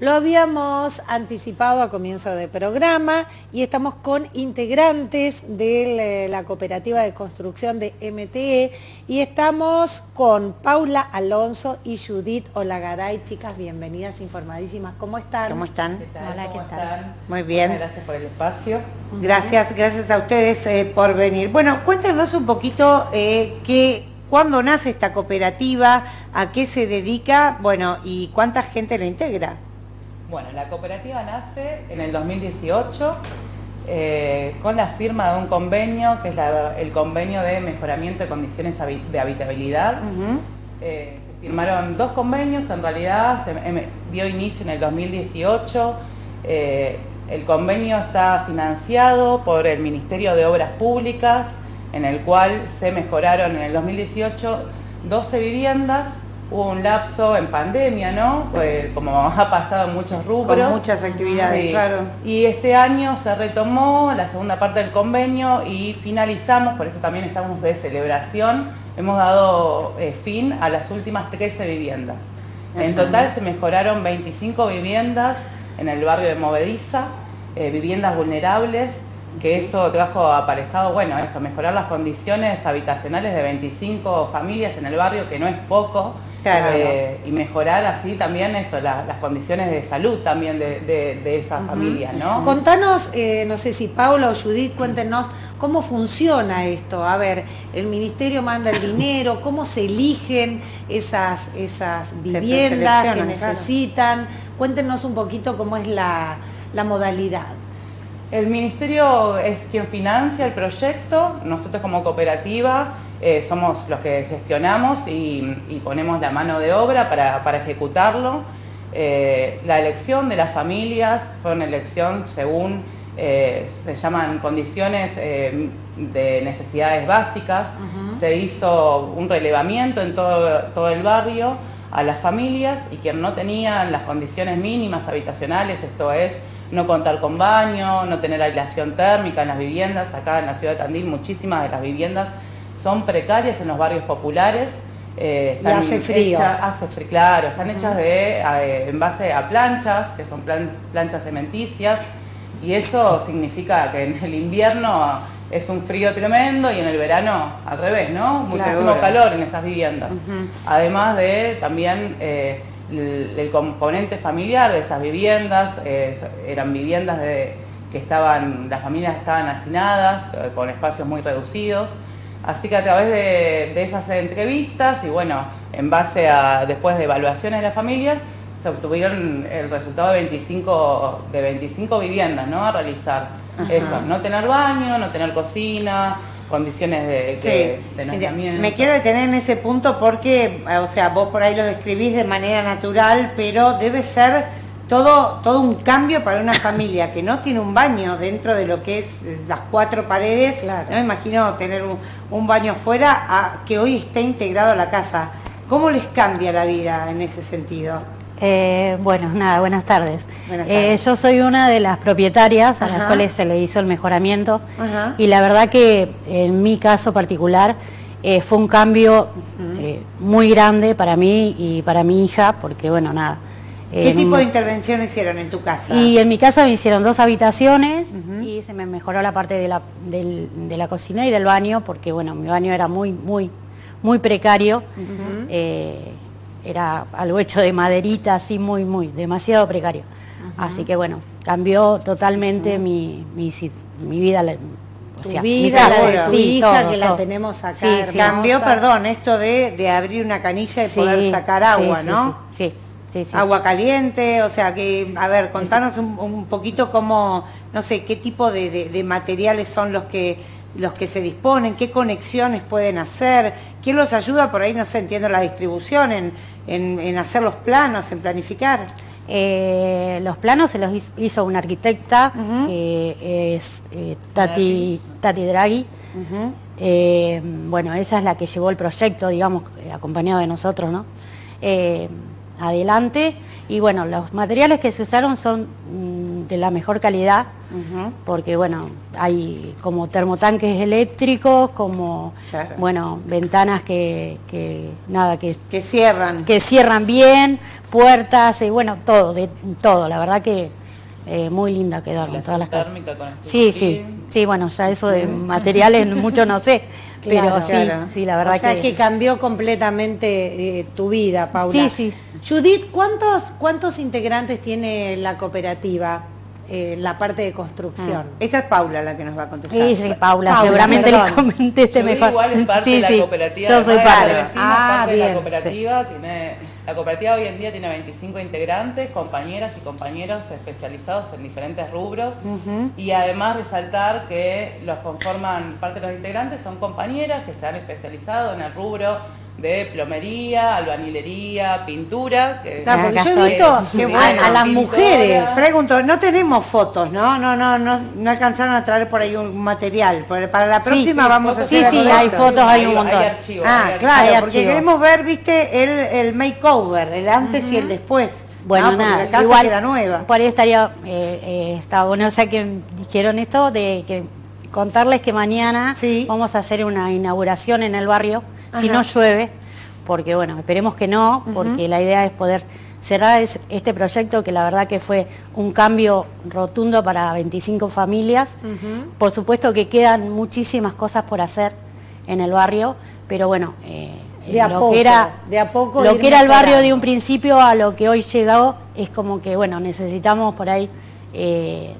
Lo habíamos anticipado a comienzo de programa y estamos con integrantes de la cooperativa de construcción de MTE y estamos con Paula Alonso y Judith Olagaray. Chicas, bienvenidas, informadísimas. ¿Cómo están? ¿Cómo están? Hola, ¿qué tal? Muy bien. gracias por el espacio. Gracias, gracias a ustedes eh, por venir. Bueno, cuéntanos un poquito eh, qué cuándo nace esta cooperativa, a qué se dedica, bueno, y cuánta gente la integra. Bueno, la cooperativa nace en el 2018 eh, con la firma de un convenio, que es el convenio de mejoramiento de condiciones de habitabilidad. Eh, se firmaron dos convenios, en realidad se em, dio inicio en el 2018. Eh, el convenio está financiado por el Ministerio de Obras Públicas, en el cual se mejoraron en el 2018 12 viviendas hubo un lapso en pandemia, ¿no? Pues, como ha pasado en muchos rubros. Con muchas actividades, claro. Y este año se retomó la segunda parte del convenio y finalizamos, por eso también estamos de celebración, hemos dado eh, fin a las últimas 13 viviendas. En total se mejoraron 25 viviendas en el barrio de Movediza, eh, viviendas vulnerables, que eso trajo aparejado, bueno, eso, mejorar las condiciones habitacionales de 25 familias en el barrio, que no es poco, eh, y mejorar así también eso, las condiciones de salud también de, esa familia, ¿no? Contanos, eh, no sé si Paula o Judith, cuéntenos cómo funciona esto. A ver, el ministerio manda el dinero, cómo se eligen esas, esas viviendas que necesitan. Cuéntenos un poquito cómo es la, la modalidad. El ministerio es quien financia el proyecto, nosotros como cooperativa eh, somos los que gestionamos y, ponemos la mano de obra para, ejecutarlo. Eh, la elección de las familias fue una elección según eh, se llaman condiciones de necesidades básicas. Se hizo un relevamiento en todo, todo el barrio a las familias y quien no tenían las condiciones mínimas habitacionales, esto es no contar con baño, no tener aislación térmica en las viviendas. Acá en la ciudad de Tandil muchísimas de las viviendas son precarias en los barrios populares. Eh, y hace frío. hace frío, claro, están hechas de, eh, en base a planchas, que son planchas cementicias, y eso significa que en el invierno es un frío tremendo y en el verano al revés, ¿no? Muchísimo calor en esas viviendas. Además de también eh, el, componente familiar de esas viviendas, eran viviendas de, que estaban, las familias estaban hacinadas, con espacios muy reducidos. Así que a través de, esas entrevistas y bueno, en base a después de evaluaciones de las familias, se obtuvieron el resultado de 25, de 25 viviendas ¿no? a realizar. Eso, no tener baño, no tener cocina, condiciones de, de, Me quiero detener en ese punto porque, o sea, vos por ahí lo describís de manera natural, pero debe ser todo, todo un cambio para una familia que no tiene un baño dentro de lo que es las cuatro paredes. No me imagino tener un, baño fuera a que hoy esté integrado a la casa. ¿Cómo les cambia la vida en ese sentido? Eh, bueno, nada, buenas tardes. Eh, yo soy una de las propietarias a las cuales se le hizo el mejoramiento y la verdad que en mi caso particular eh, fue un cambio muy grande para mí y para mi hija porque bueno, nada, ¿Qué tipo de intervención hicieron en tu casa? Y en mi casa me hicieron dos habitaciones y se me mejoró la parte de la, de la, cocina y del baño, porque bueno, mi baño era muy, muy, muy precario. Eh, era algo hecho de maderita, así muy, muy, demasiado precario. Así que bueno, cambió totalmente mi, mi, mi vida o sea, vida, la de hija que la tenemos acá. Cambió, perdón, esto de, de, abrir una canilla y poder sacar agua, ¿no? sí agua caliente, o sea que, a ver, contanos un, poquito cómo, no sé, qué tipo de, materiales son los que los que se disponen, qué conexiones pueden hacer, quién los ayuda por ahí, no sé, entiendo la distribución, en, en, hacer los planos, en planificar. Eh, los planos se los hizo una arquitecta, que es eh, Tati, Tati Draghi. Eh, bueno, ella es la que llevó el proyecto, digamos, acompañado de nosotros, ¿no? Adelante. Y bueno, los materiales que se usaron son mm, de la mejor calidad. porque bueno, hay como termotanques eléctricos, como bueno, ventanas que, nada, que, que cierran. Que cierran bien, puertas, y bueno, todo, de todo, la verdad que eh, muy linda quedaron todas las casas. sí, sí, sí, bueno, ya eso de materiales mucho no sé, pero sí, sí, la verdad o sea, que... cambió completamente eh, tu vida, Paula. Sí, sí. Judith, ¿cuántos, cuántos integrantes tiene la cooperativa? Eh, la parte de construcción. Ah. esa es Paula la que nos va a contestar. Sí, sí, Paula, seguramente le conteste mejor. Igual es parte de la cooperativa. Yo soy parte. Ah, de la cooperativa, tiene la cooperativa hoy en día tiene 25 integrantes, compañeras y compañeros especializados en diferentes rubros y además resaltar que los conforman parte de los integrantes son compañeras que se han especializado en el rubro de plomería, albañilería, pintura. claro, porque yo he visto a, las mujeres, pregunto, no tenemos fotos, ¿no? No, no, no, no alcanzaron a traer por ahí un material. Para la próxima vamos a hacer. Sí, sí, hay fotos, hay, un montón. ah, claro, porque queremos ver, viste, el, el makeover, el antes y el después. Bueno, nada, la casa igual, queda nueva. Por ahí estaría, eh, eh, está bueno, o sea que dijeron esto de que contarles que mañana vamos a hacer una inauguración en el barrio si no llueve, porque bueno, esperemos que no, porque la idea es poder cerrar este proyecto que la verdad que fue un cambio rotundo para 25 familias. Por supuesto que quedan muchísimas cosas por hacer en el barrio, pero bueno, eh, de a lo poco, que era, de a poco lo que era el barrio de un principio a lo que hoy llegó es como que bueno necesitamos por ahí eh,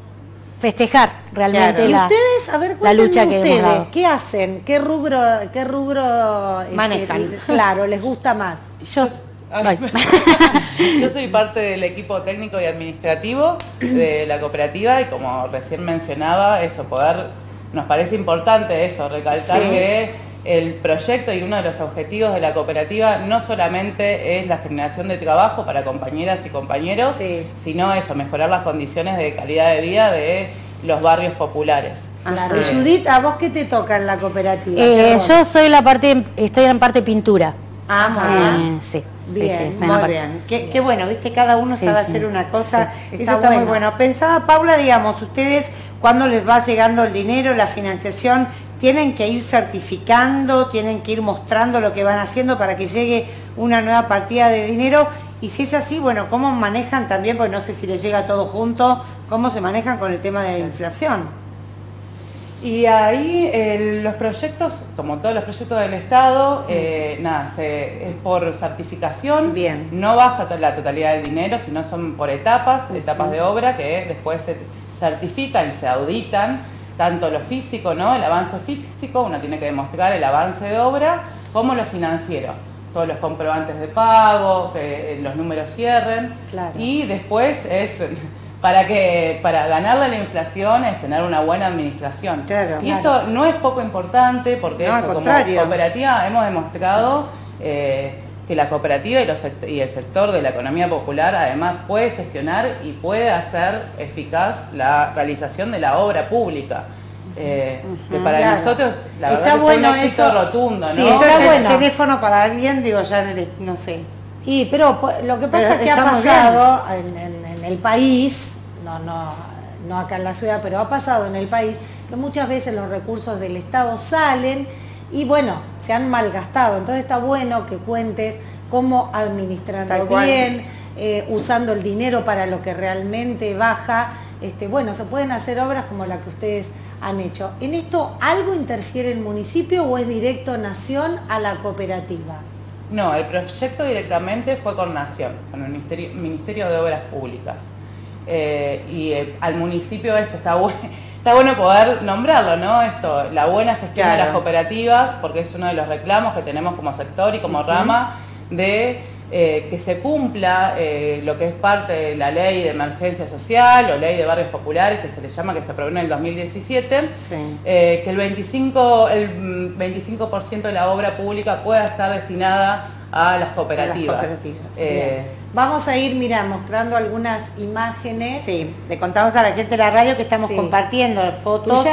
festejar realmente la, ustedes, a ver, la lucha que ustedes, ¿Qué hacen? ¿Qué rubro, qué rubro este, manejan? claro, les gusta más. Yo, Yo soy parte del equipo técnico y administrativo de la cooperativa y como recién mencionaba, eso, poder, nos parece importante eso, recalcar que el proyecto y uno de los objetivos de la cooperativa no solamente es la generación de trabajo para compañeras y compañeros, sino eso, mejorar las condiciones de calidad de vida de los barrios populares. Claro. Judith, ¿a vos qué te toca en la cooperativa? Eh, yo soy la parte, estoy en parte pintura. Ah, muy bien. Eh, sí. Bien, muy bien. Qué, bueno, viste, cada uno sabe hacer una cosa. Eso está muy bueno. Pensaba, Paula, digamos, ustedes, cuando les va llegando el dinero, la financiación, tienen que ir certificando, tienen que ir mostrando lo que van haciendo para que llegue una nueva partida de dinero. Y si es así, bueno, ¿cómo manejan también, porque no sé si les llega todo junto, cómo se manejan con el tema de la inflación? Y ahí los proyectos, como todos los proyectos del Estado, eh, nada, es por certificación. Bien. No baja la totalidad del dinero, sino son por etapas, etapas de obra que después se certifican y se auditan tanto lo físico, ¿no? El avance físico, uno tiene que demostrar el avance de obra, como lo financiero. Todos los comprobantes de pago, que los números cierren. Y después es para que para ganarle la inflación es tener una buena administración. y esto no es poco importante porque como cooperativa hemos demostrado eh, que la cooperativa y, el sector de la economía popular además puede gestionar y puede hacer eficaz la realización de la obra pública. Eh, que para nosotros la está verdad bueno es un éxito rotundo, ¿no? Sí, está bueno. teléfono para alguien, digo, ya no sé. Y pero lo que pasa es que ha pasado en, el país, no, no, no acá en la ciudad, pero ha pasado en el país que muchas veces los recursos del Estado salen y bueno, se han malgastado. Entonces está bueno que cuentes cómo administrando bien, eh, usando el dinero para lo que realmente baja. Este, bueno, se pueden hacer obras como la que ustedes han hecho. ¿En esto algo interfiere el municipio o es directo Nación a la cooperativa? No, el proyecto directamente fue con Nación, con el Ministerio, de Obras Públicas. Eh, y eh, al municipio esto está bueno está bueno poder nombrarlo, ¿no? Esto, la buena gestión de las cooperativas, porque es uno de los reclamos que tenemos como sector y como rama de eh, que se cumpla eh, lo que es parte de la ley de emergencia social o ley de barrios populares, que se le llama, que se aprobó en el 2017, eh, que el 25%, el 25 de la obra pública pueda estar destinada a las cooperativas. Vamos a ir, mira, mostrando algunas imágenes. Sí, le contamos a la gente de la radio que estamos compartiendo fotos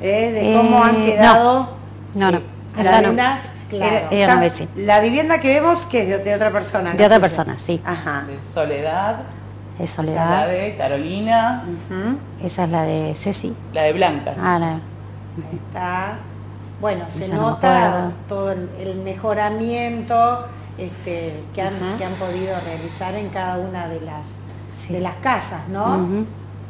eh, de cómo han eh, quedado. No, no, Algunas, claro. la vivienda que vemos que es de, otra persona. De otra persona, sí. Ajá. De Soledad. es Esa es la Soledad. de Carolina, Esa es la de Ceci. la de Blanca. Ah, la- Ahí está. Bueno, se Esa nota todo el, el mejoramiento este, que, han, que han podido realizar en cada una de las, Sí. de las casas, ¿no?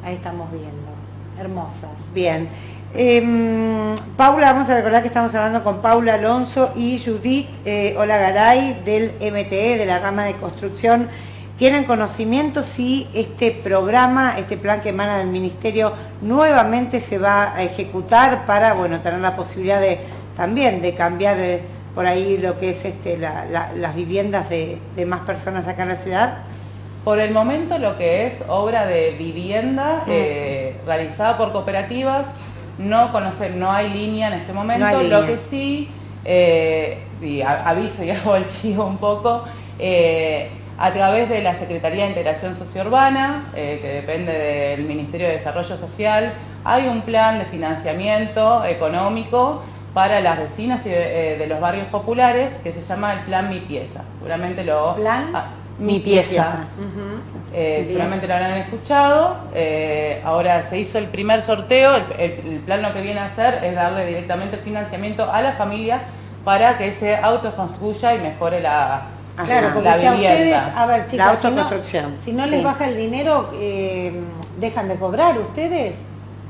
Ahí estamos viendo. Hermosas. Bien. Em, Paula, vamos a recordar que estamos hablando con Paula Alonso y Judith eh, Olagaray del MTE, de la rama de construcción. ¿Tienen conocimiento si este programa, este plan que emana del Ministerio, nuevamente se va a ejecutar para bueno, tener la posibilidad de también de cambiar eh, por ahí lo que es este, la- la- las viviendas de, de más personas acá en la ciudad? Por el momento lo que es obra de vivienda eh, realizada por cooperativas, no conoce, no hay línea en este momento. No Lo que sí, eh, y aviso y hago el chivo un poco, eh, a través de la Secretaría de Integración Sociourbana, eh, que depende del Ministerio de Desarrollo Social, hay un plan de financiamiento económico para las vecinas y de, eh, de los barrios populares que se llama el Plan Mi Pieza. Seguramente lo... ¿Plan? Ah, Mi pieza. eh, seguramente lo habrán escuchado. Eh, ahora se hizo el primer sorteo. El, el- el plan lo que viene a hacer es darle directamente el financiamiento a la familia para que se autoconstruya y mejore la, Ajá. Claro, la porque si a vivienda. ustedes, a ver chicos, La si no- autoconstrucción. si no, Sí. les baja el dinero, eh, ¿dejan de cobrar ustedes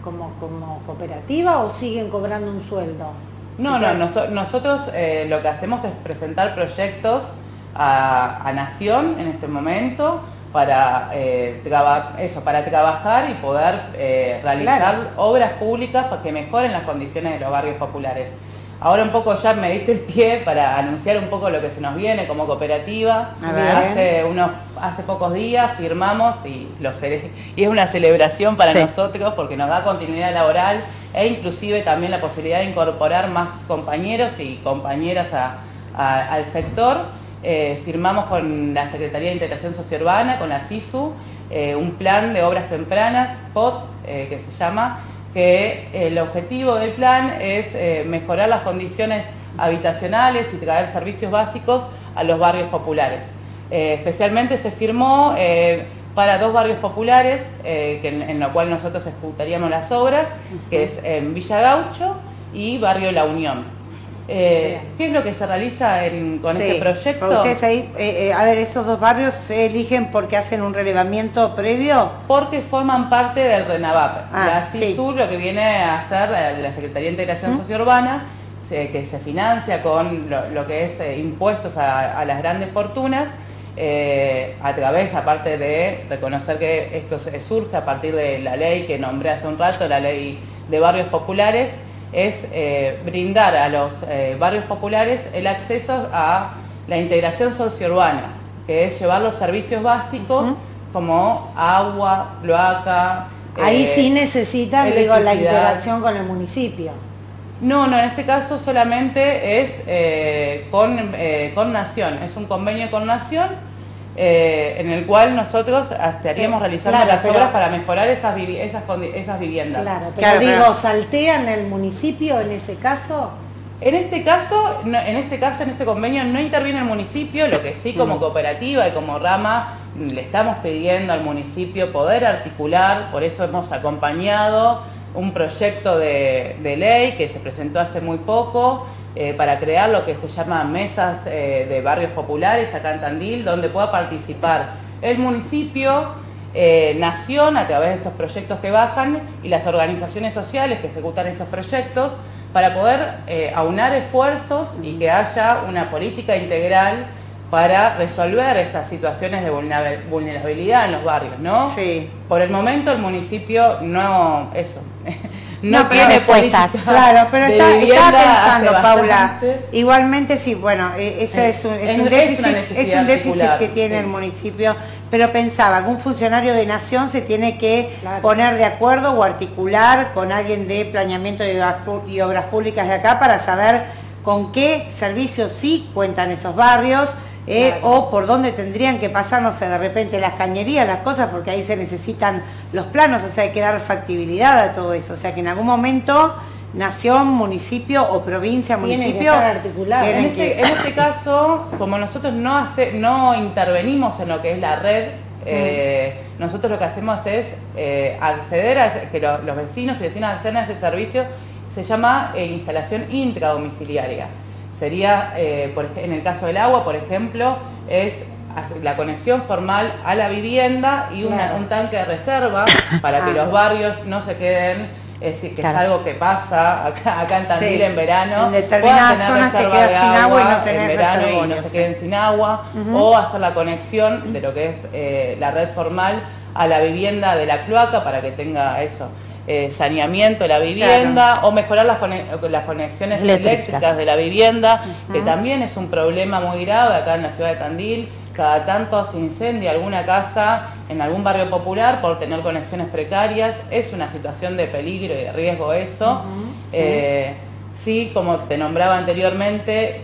como, como cooperativa o siguen cobrando un sueldo? No, no, noso- nosotros eh, lo que hacemos es presentar proyectos a, a Nación en este momento para, eh, eso, para trabajar y poder eh, realizar Claro. obras públicas para que mejoren las condiciones de los barrios populares. Ahora un poco ya me diste el pie para anunciar un poco lo que se nos viene como cooperativa. Hace, unos, hace pocos días firmamos y, lo y es una celebración para Sí. nosotros porque nos da continuidad laboral e inclusive también la posibilidad de incorporar más compañeros y compañeras a- al sector. Eh, firmamos con la Secretaría de Integración Sociourbana, con la SISU, eh, un plan de obras tempranas, POT, eh, que se llama, que el objetivo del plan es mejorar las condiciones habitacionales y traer servicios básicos a los barrios populares. Especialmente se firmó para dos barrios populares, eh, que en, en lo cual nosotros ejecutaríamos las obras, que es en Villa Gaucho y Barrio La Unión. Eh, ¿Qué es lo que se realiza en- con Sí, este proyecto? Ustedes ahí, eh, eh, a ver, esos dos barrios se eligen porque hacen un relevamiento previo. Porque forman parte del RENAVAP. Ah, la sí. CISUR lo que viene a hacer eh, la Secretaría de Integración Sociourbana, se- que se financia con lo, lo que es eh, impuestos a, a las grandes fortunas, eh, a través, aparte de reconocer que esto surge a partir de la ley que nombré hace un rato, la ley de barrios populares, es eh, brindar a los eh, barrios populares el acceso a la integración sociourbana, que es llevar los servicios básicos como agua, cloaca. Ahí sí necesitan digo, la interacción con el municipio. No, no, en este caso solamente es eh, con, eh, con Nación, es un convenio con Nación eh, en el cual nosotros estaríamos Eh, realizando claro, las pero- obras para mejorar esas, vivi- esas, esas viviendas. Claro, pero Claro, digo, pero- ¿saltean el municipio en ese caso? En este caso, no- en este caso, en este convenio no interviene el municipio, lo que sí como cooperativa y como rama mm, le estamos pidiendo al municipio poder articular, por eso hemos acompañado un proyecto de, de ley que se presentó hace muy poco eh, para crear lo que se llama mesas eh, de barrios populares acá en Tandil, donde pueda participar el municipio, eh, Nación a través de estos proyectos que bajan y las organizaciones sociales que ejecutan estos proyectos para poder aunar esfuerzos y que haya una política integral para resolver estas situaciones de vulnera- vulnerabilidad en los barrios, ¿no? Sí. Por el momento el municipio no, eso, no, tiene política Claro, pero está, estaba pensando, Paula, igualmente sí, bueno, eh, eso Es- un, es es- un déficit, es un déficit que tiene sí. el municipio, pero pensaba un funcionario de nación se tiene que Claro. poner de acuerdo o articular con alguien de planeamiento y obras públicas de acá para saber con qué servicios sí cuentan esos barrios. Eh, Claro. o por dónde tendrían que pasar, no sé, de repente las cañerías, las cosas, porque ahí se necesitan los planos, o sea, hay que dar factibilidad a todo eso. O sea, que en algún momento, nación, municipio o provincia, municipio... articulado. En este, que- en este caso, como nosotros no, hace, no intervenimos en lo que es la red, Eh, nosotros lo que hacemos es eh, acceder a que los vecinos y vecinas accedan a ese servicio, se llama eh, instalación intradomiciliaria. Sería, en el caso del agua, por ejemplo, es la conexión formal a la vivienda y un tanque de reserva para que los barrios no se queden es decir, que es algo que pasa acá, acá en Tandil en verano. En determinadas zonas te quedas sin agua, y no tenés en verano y no se queden sin agua. O hacer la conexión de lo que es eh, la red formal a la vivienda de la cloaca para que tenga eso. Eh, saneamiento de la vivienda o mejorar las, conexiones eléctricas. de la vivienda, que también es un problema muy grave acá en la ciudad de Tandil. Cada tanto se incendia alguna casa en algún barrio popular por tener conexiones precarias, es una situación de peligro y de riesgo eso. Eh, sí, como te nombraba anteriormente,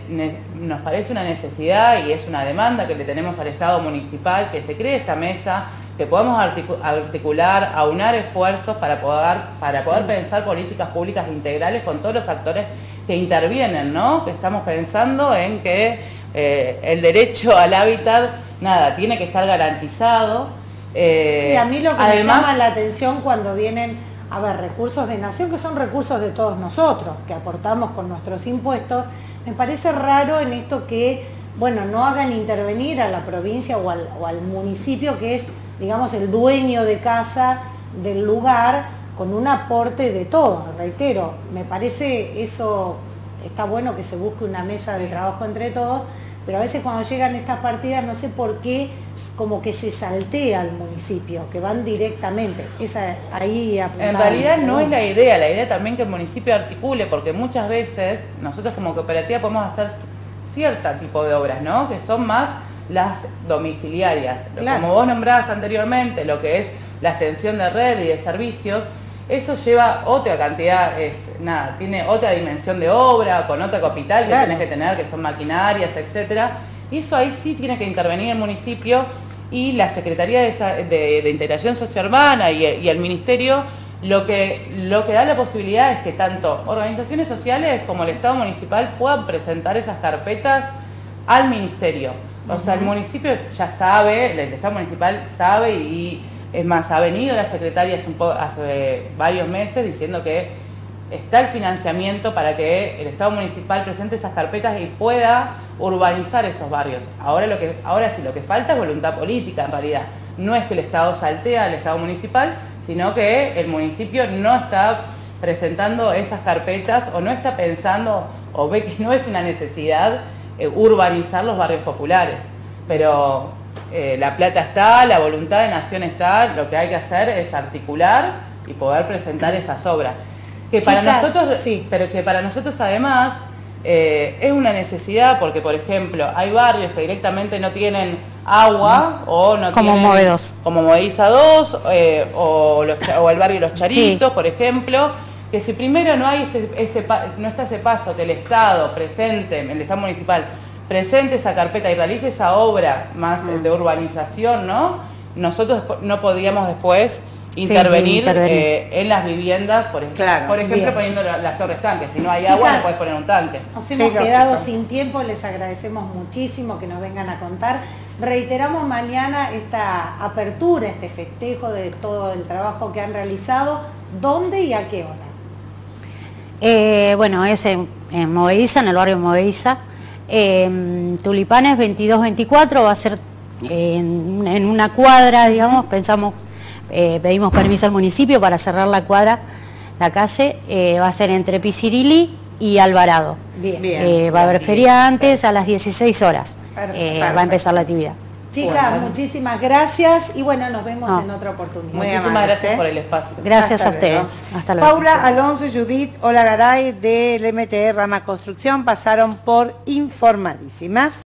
nos parece una necesidad y es una demanda que le tenemos al Estado municipal que se cree esta mesa, que podamos articular, aunar esfuerzos para poder, para poder pensar políticas públicas integrales con todos los actores que intervienen, ¿no? Que estamos pensando en que eh, el derecho al hábitat, nada, tiene que estar garantizado. Eh, sí, a mí lo que me llama la atención cuando vienen, a ver, recursos de nación, que son recursos de todos nosotros, que aportamos con nuestros impuestos, me parece raro en esto que, bueno, no hagan intervenir a la provincia o al, o al municipio que es, digamos, el dueño de casa del lugar con un aporte de todos, reitero, me parece eso está bueno que se busque una mesa de trabajo entre todos, pero a veces cuando llegan estas partidas no sé por qué como que se saltea al municipio, que van directamente. Esa, ahí en realidad no es la idea, la idea también que el municipio articule, porque muchas veces nosotros como cooperativa podemos hacer cierto tipo de obras, ¿no? Que son más las domiciliarias. Como vos nombrabas anteriormente, lo que es la extensión de red y de servicios, eso lleva otra cantidad, es nada, tiene otra dimensión de obra, con otra capital que tienes que tener, que son maquinarias, etcétera. Y eso ahí sí tiene que intervenir el municipio y la Secretaría de, Integración Sociourbana y, y, el Ministerio lo que, lo que da la posibilidad es que tanto organizaciones sociales como el Estado municipal puedan presentar esas carpetas al Ministerio. O sea, el municipio ya sabe, el Estado municipal sabe y es más, ha venido la secretaria hace, varios meses diciendo que está el financiamiento para que el Estado municipal presente esas carpetas y pueda urbanizar esos barrios. Ahora, lo que, ahora sí, lo que falta es voluntad política en realidad. No es que el Estado saltea al Estado municipal, sino que el municipio no está presentando esas carpetas o no está pensando o ve que no es una necesidad eh, urbanizar los barrios populares. Pero eh, la plata está, la voluntad de nación está, lo que hay que hacer es articular y poder presentar esas obras. Que para nosotros, sí. pero que para nosotros además eh, es una necesidad porque, por ejemplo, hay barrios que directamente no tienen agua o no como tienen... Movedos. Como Movediza 2 eh, o, el barrio Los Charitos, por ejemplo, que si primero no hay ese, no está ese paso del Estado presente, el Estado municipal, presente esa carpeta y realice esa obra más mm. de urbanización, ¿no? Nosotros no podíamos después intervenir, eh, en las viviendas, por ejemplo, por ejemplo poniendo las torres tanques. Si no hay agua, no puedes poner un tanque. Nos hemos quedado sin tiempo, les agradecemos muchísimo que nos vengan a contar. Reiteramos mañana esta apertura, este festejo de todo el trabajo que han realizado. ¿Dónde y a qué hora? Eh, bueno, es en, en en el barrio Moveiza. Eh, Tulipanes 22-24 va a ser en, una cuadra, digamos, pensamos, eh, pedimos permiso al municipio para cerrar la cuadra, la calle, eh, va a ser entre Pisirili y Alvarado. Bien. Va a haber feria antes a las 16 horas. Va a empezar la actividad. Chicas, muchísimas gracias y bueno, nos vemos en otra oportunidad. Muchísimas gracias por el espacio. Gracias a ustedes. Hasta luego. Paula Alonso y Judith Hola Garay del MTE Rama Construcción pasaron por informalísimas.